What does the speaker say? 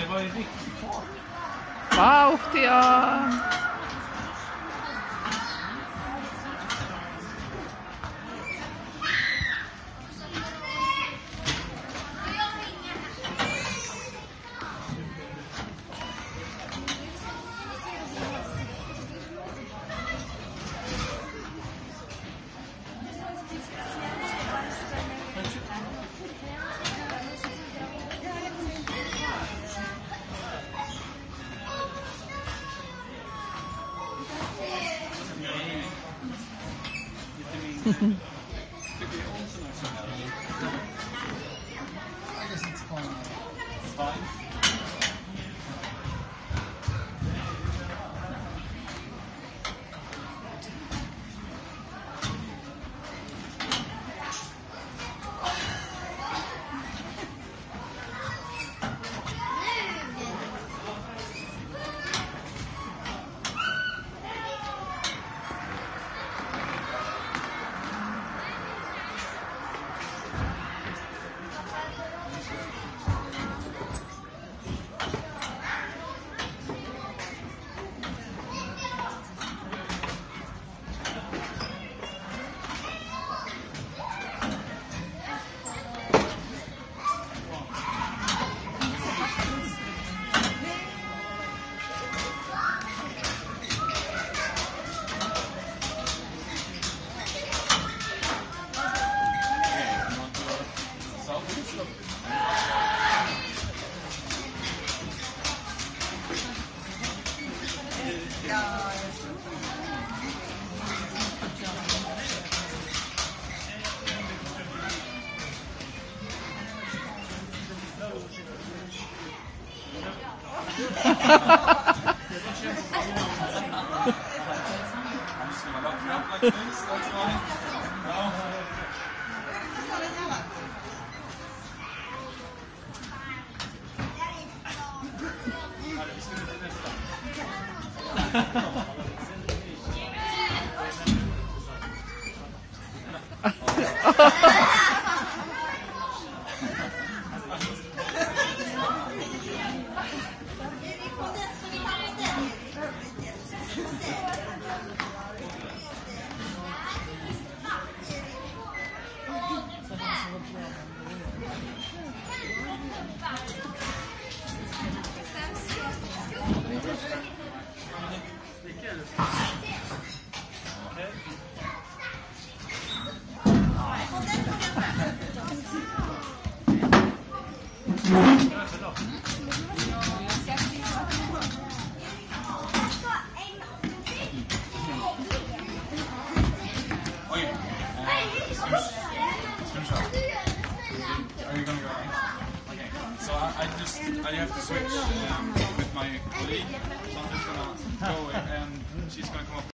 Det var ju riktigt fart. Vauhtia! I guess it's fine. It's fine. Ha ha ha! I have to switch um, with my colleague. So I'm just gonna go and she's gonna come up